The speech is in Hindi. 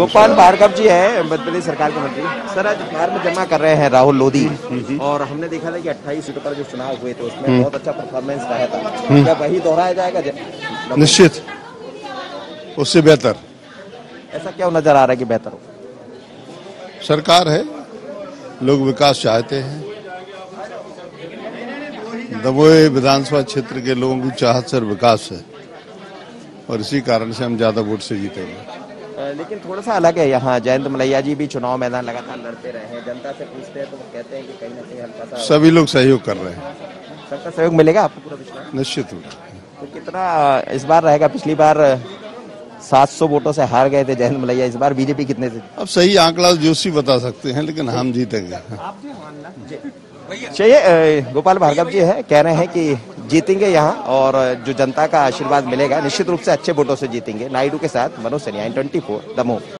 गोपाल भार्गव जी है मध्य प्रदेश सरकार के मंत्री। सर आज फार्म जमा कर रहे हैं राहुल लोधी। और हमने देखा था कि 28 सीटों पर जो चुनाव हुए थे उसमें बहुत अच्छा परफॉर्मेंस रहा था। क्या वही दोहराया जाएगा? ज- निश्चित। उससे बेहतर। ऐसा क्यों नज़र आ रहा है कि बेहतर हो? सरकार है लोग विकास चाहते हैं। दबोए विधानसभा क्षेत्र के लोगों की चाहत सर विकास है। और इसी कारण से हम ज़्यादा वोट से जीतेंगे। अ, लेकिन थोड़ा सा अलग है यहाँ। जयंत मलैया जी भी चुनाव मैदान लगातार लड़ते रहे हैं। जनता से पूछते हैं तो वो कहते हैं कि कहीं ना कहीं हल्का सा सभी लोग सहयोग कर रहे हैं। सबका सहयोग मिलेगा आपको पूरा विश्वास? निश्चित रूप तो कितना इस बार रहेगा? पिछली बार 700 वोटों से हार गए थे जयंत मलैया। इस बार बीजेपी कितने से अब सही आंकड़ा जोशी बता सकते हैं लेकिन हम जीतेंगे। चलिए गोपाल भार्गव जी है कह रहे हैं कि जीतेंगे यहाँ और जो जनता का आशीर्वाद मिलेगा, निश्चित रूप से अच्छे वोटों से जीतेंगे। नायडू के साथ मनोज सनिया ट्वेंटी फोर दमोह